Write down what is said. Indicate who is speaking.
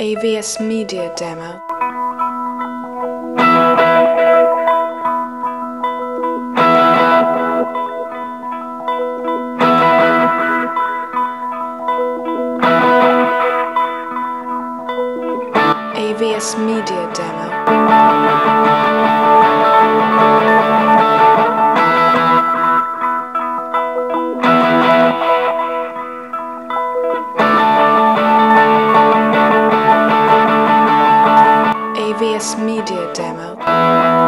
Speaker 1: AVS Media Demo. AVS Media Demo. AVS Media Demo.